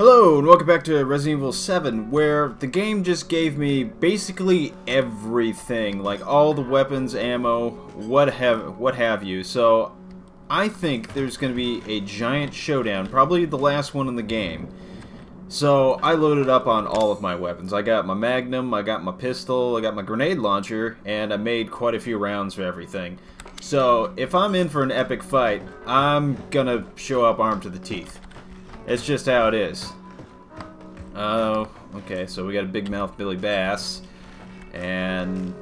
Hello and welcome back to Resident Evil 7 where the game just gave me basically everything like all the weapons, ammo, what have what have you. So I think there's going to be a giant showdown, probably the last one in the game. So I loaded up on all of my weapons. I got my Magnum, I got my pistol, I got my grenade launcher, and I made quite a few rounds for everything. So if I'm in for an epic fight, I'm gonna show up armed to the teeth. It's just how it is. Oh, okay, so we got a big mouth Billy Bass and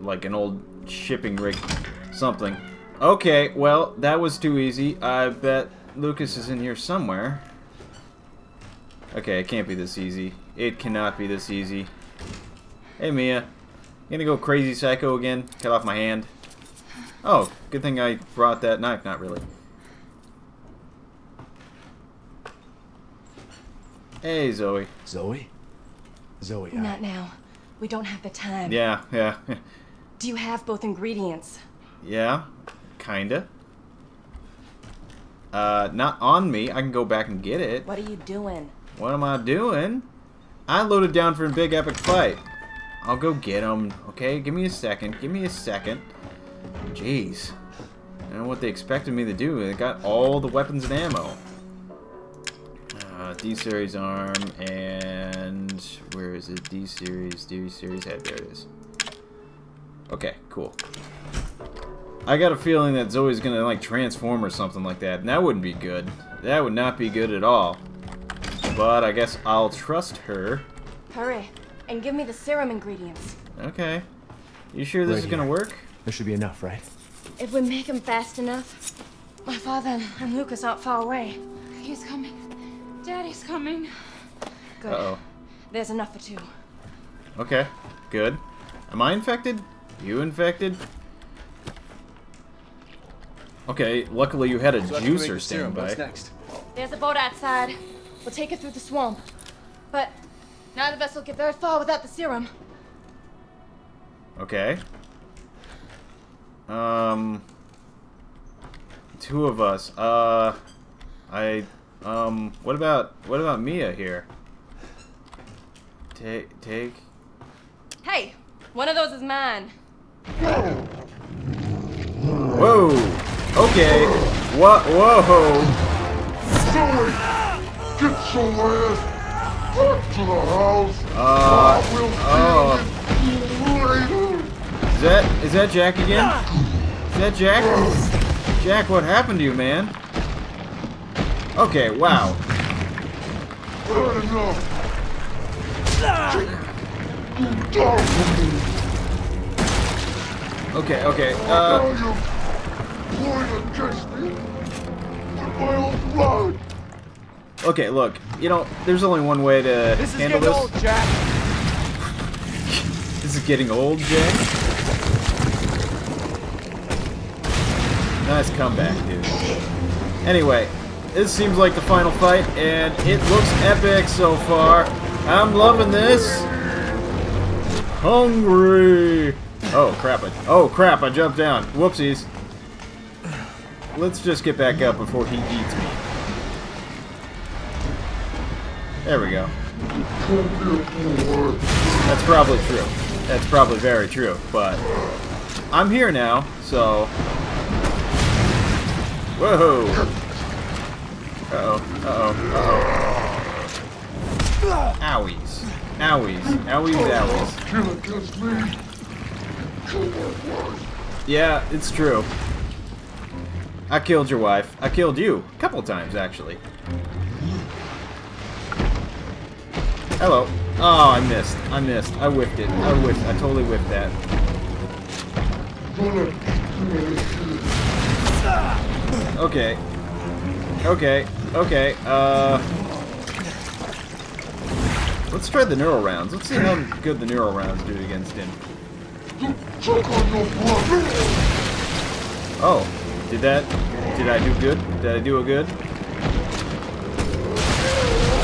like an old shipping rig something. Okay, well, that was too easy. I bet Lucas is in here somewhere. Okay, it can't be this easy. It cannot be this easy. Hey, Mia. Gonna go crazy psycho again? Cut off my hand? Oh, good thing I brought that knife. Not really. Hey, Zoe. Zoe? Zoe, I... Not now. We don't have the time. Yeah, yeah. Do you have both ingredients? yeah, kinda. Uh, not on me. I can go back and get it. What are you doing? What am I doing? I loaded down for a big epic fight. I'll go get him. Okay, give me a second. Give me a second. Jeez. I don't know what they expected me to do. They got all the weapons and ammo. Uh, D-Series arm and... Where is it? D-Series, D-Series head. There it is. Okay, cool. I got a feeling that Zoe's gonna, like, transform or something like that. And that wouldn't be good. That would not be good at all. But I guess I'll trust her. Hurry, and give me the serum ingredients. Okay. You sure this Right is gonna here. work? There should be enough, right? If we make him fast enough, my father and Lucas aren't far away. He's coming. Daddy's coming. Good. Uh-oh. There's enough for two. Okay. Good. Am I infected? You infected? Okay, luckily you had a So I can make juicer the serum. standby. What's next? There's a boat outside. We'll take it through the swamp. But none of us will get very far without the serum. Okay. Um two of us. Uh I um what about what about Mia here? Take take Hey, one of those is mine. Whoa! Okay. What whoa Zoe! Get your ass back to the house! Uh I will oh see you later! Is that is that Jack again? Is that Jack? Jack, what happened to you, man? Okay, wow. Had enough! You die for me! Okay, okay. Uh you point against me with my own blood! okay, look. You know, there's only one way to This is handle getting this. old, Jack. This is getting old, Jack. Nice comeback, dude. Anyway, this seems like the final fight, and it looks epic so far. I'm loving this. Hungry. Oh crap! I, oh crap! I jumped down. Whoopsies. Let's just get back up before he eats me. There we go. That's probably true. That's probably very true, but I'm here now, so. Whoa! Uh oh, uh oh. Owies. Owies. Owies, owies. Yeah, it's true. I killed your wife. I killed you. A couple times, actually. Hello. Oh, I missed. I missed. I whiffed it. I whiffed. I totally whiffed that. Okay. Okay. Okay. Uh. Let's try the neuro rounds. Let's see how good the neuro rounds do against him. Oh, did that? Did I do good? Did I do a good?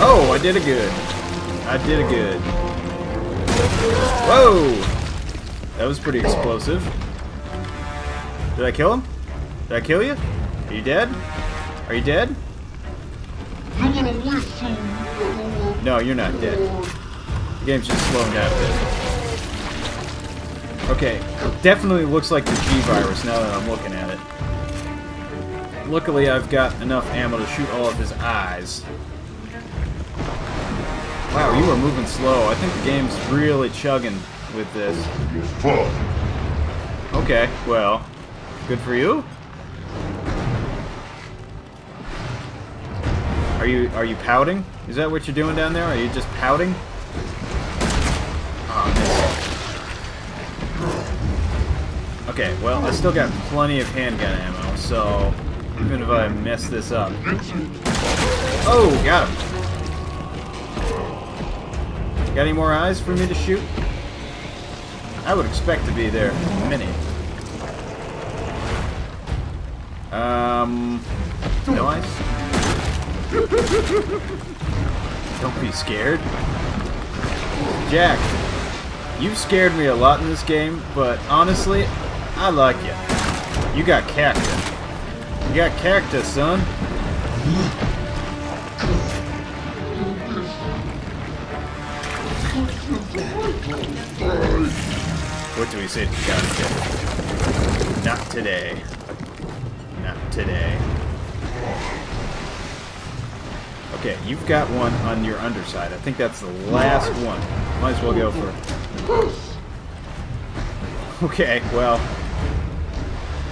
Oh, I did a good. I did a good. Whoa! That was pretty explosive. Did I kill him? Did I kill you? Are you dead? Are you dead? No, you're not dead. The game's just slowing down a bit. Okay, it definitely looks like the G-Virus now that I'm looking at it. Luckily, I've got enough ammo to shoot all of his eyes. Wow, you are moving slow. I think the game's really chugging with this. Okay, well, good for you. Are you are you pouting? Is that what you're doing down there? Are you just pouting? Oh, Okay, well, I still got plenty of handgun ammo, so even if I mess this up. Oh, got him. Got any more eyes for me to shoot? I would expect to be there a. Um, no eyes? Don't be scared. Jack, you've scared me a lot in this game, but honestly, I like you. You got cactus. You got cactus, son. What do we say to cactus? Not today. Not today. Okay, you've got one on your underside. I think that's the last one. Might as well go for it. Okay, well,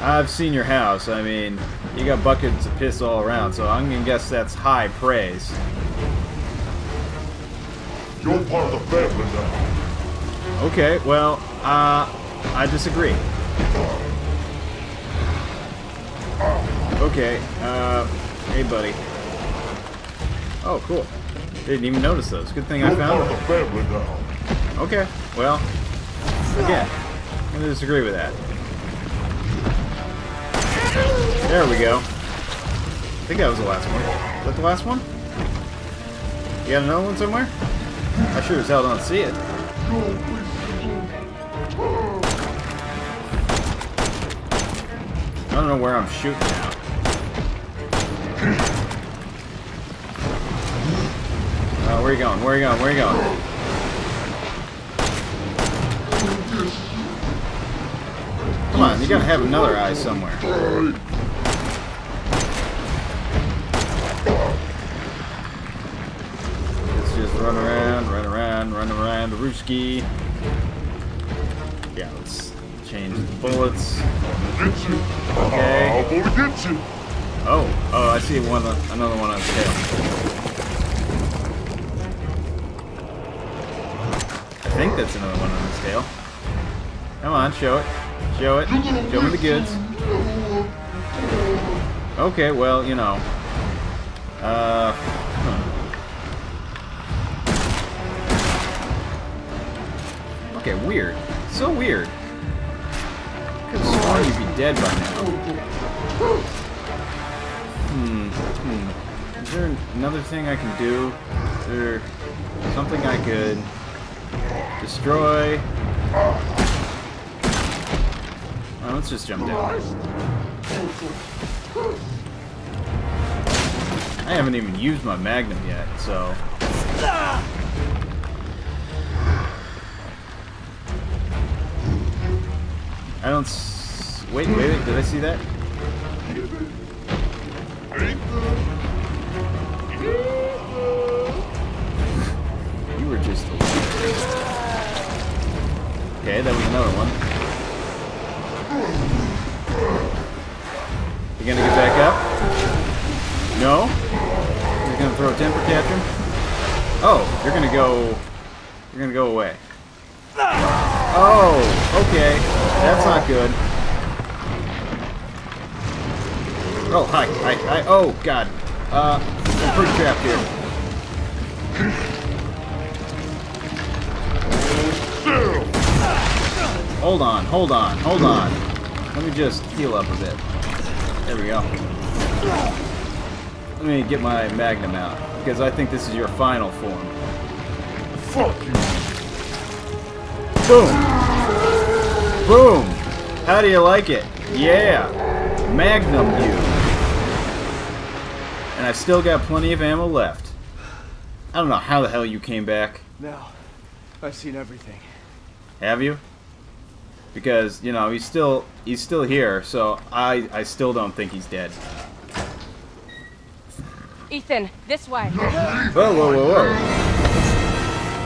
I've seen your house. I mean, you got buckets of piss all around, so I'm gonna guess that's high praise. You're part of the family now. Okay, well, uh, I disagree. Okay, uh, hey buddy. Oh, cool. Didn't even notice those. Good thing I You're part found them. the family now. Okay, well, again, I'm gonna disagree with that. There we go. I think that was the last one. Is that the last one? You got another one somewhere? I sure as hell don't see it. I don't know where I'm shooting now. Uh, where you going? Where are you going? Where are you going? Come on, you gotta have another eye somewhere. Let's just run around, run around, run around, Rooski. Yeah, let's change the bullets. Okay. I'm gonna get you. Oh, oh, I see one, another one on the tail. Think that's another one on the scale. Come on, show it. Show it. Show me the goods. Okay, well, you know. Uh, huh. Okay, weird. So weird. Could have sworn you'd be dead by now. Hmm. Hmm. Is there another thing I can do? Is there something I could destroy? Well, let's just jump down. I haven't even used my magnum yet, so. I don't. S wait, wait, wait. Did I see that? Okay, that was another one. You gonna get back up? No? You're gonna throw a temper tantrum? Oh, you're gonna go. You're gonna go away. Oh, okay. That's not good. Oh, hi, hi, hi. Oh, God. Uh, I'm pretty trapped here. Hold on, hold on, hold on. Let me just heal up a bit. There we go. Let me get my magnum out, because I think this is your final form. Fuck you. Boom! Boom! How do you like it? Yeah! Magnum you! And I've still got plenty of ammo left. I don't know how the hell you came back. Now, I've seen everything. Have you? Because, you know, he's still he's still here, so I I still don't think he's dead. Ethan, this way. Whoa, whoa, whoa,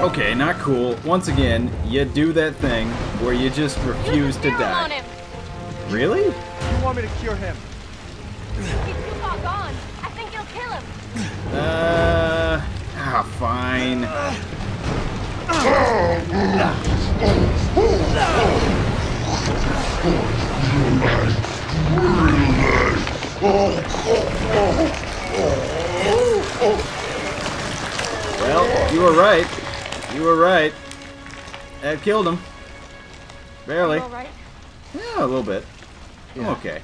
whoa. Okay, not cool. Once again, you do that thing where you just refuse to Serum on die. him. Really? You want me to cure him? He's too far gone. I think you'll kill him. Uh, ah, fine. Well, you were right. You were right. I killed him. Barely. All right. Yeah, a little bit. Yeah. Okay.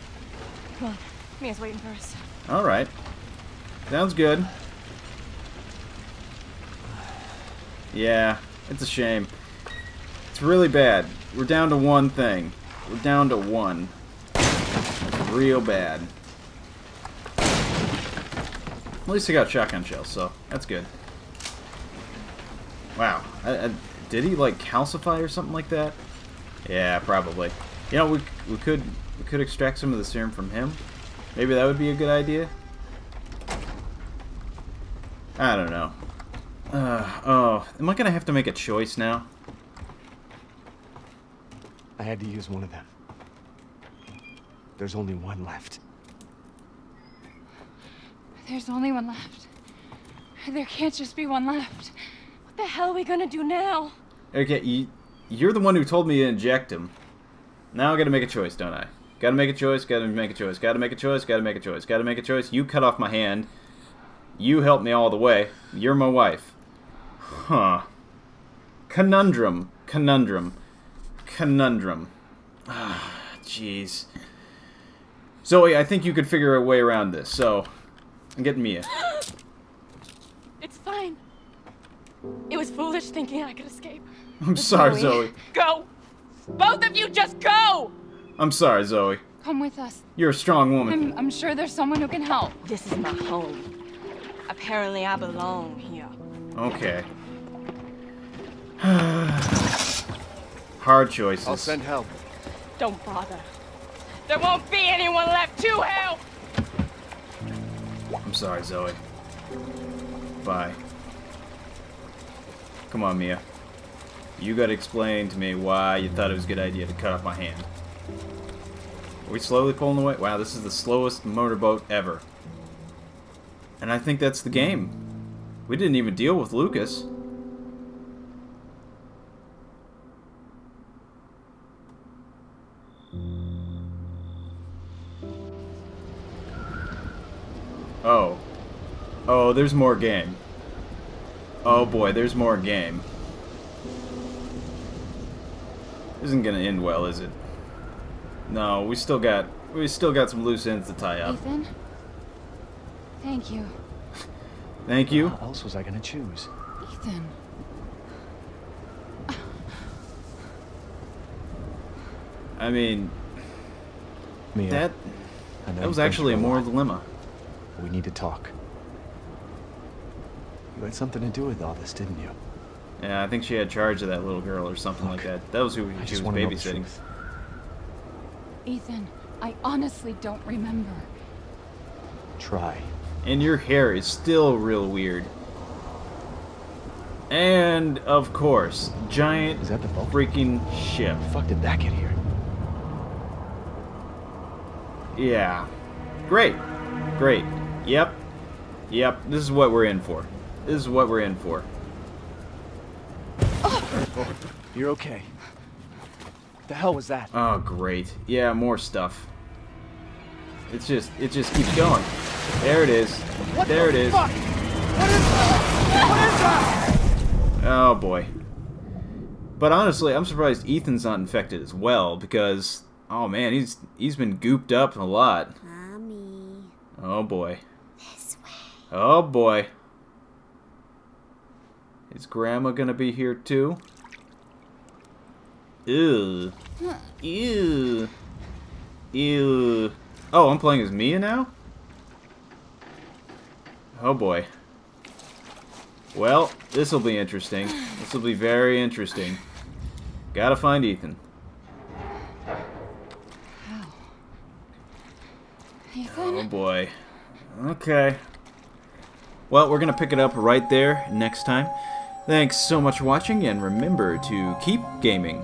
Come on. Mia's waiting for us. All right. Sounds good. Yeah, it's a shame. It's really bad. We're down to one thing. We're down to one. Real bad. At least I got shotgun shells, so that's good. Wow. I, I, did he like calcify or something like that? Yeah, probably. You know, we we could we could extract some of the serum from him. Maybe that would be a good idea. I don't know. Uh, oh, am I gonna have to make a choice now? I had to use one of them. There's only one left. There's only one left. There can't just be one left. What the hell are we gonna do now? Okay, you, you're the one who told me to inject him. Now I gotta make a choice, don't I? Gotta make a choice, gotta make a choice, gotta make a choice, gotta make a choice, gotta make a choice. You cut off my hand. You helped me all the way. You're my wife. Huh. Conundrum. Conundrum. Conundrum. Ah, jeez. Zoe, I think you could figure a way around this, so... I'm getting Mia. It's fine. It was foolish thinking I could escape. I'm sorry, Zoe. Zoe. Go! Both of you just go! I'm sorry, Zoe. Come with us. You're a strong woman. I'm, I'm sure there's someone who can help. This is my home. Apparently I belong here. Okay. Hard choices. I'll send help. Don't bother. There won't be anyone left to help! I'm sorry, Zoe. Bye. Come on, Mia. You gotta explain to me why you thought it was a good idea to cut off my hand. Are we slowly pulling away? Wow, this is the slowest motorboat ever. And I think that's the game. We didn't even deal with Lucas. Oh. Oh, there's more game. Oh boy, there's more game. Isn't gonna end well, is it? No, we still got we still got some loose ends to tie up. Ethan? Thank you. Thank you. What else was I gonna choose? Ethan. I mean, Mia, that I that you've was actually a through moral dilemma. We need to talk. You had something to do with all this, didn't you? Yeah, I think she had charge of that little girl or something like that. That was who I she was want to know the babysitting. Ethan, I honestly don't remember. Try. And your hair is still real weird. And of course, giant Is that the boat? freaking ship. How the fuck did that get here? Yeah. Great. Great. Yep. Yep. This is what we're in for. This is what we're in for. Ah! Oh, You're okay. What the hell was that? Oh, great. Yeah, more stuff. It's just, it just keeps going. There it is. What there it is. Oh boy. But honestly, I'm surprised Ethan's not infected as well because, oh man, he's he's been gooped up a lot. Mommy, Oh boy. Oh boy. Is Grandma gonna be here too? Ew. Ew. Ew. Oh, I'm playing as Mia now? Oh boy. Well, this will be interesting. This will be very interesting. Gotta find Ethan. Ethan? Oh boy. Okay. Well, we're gonna pick it up right there next time. Thanks so much for watching, and remember to keep gaming.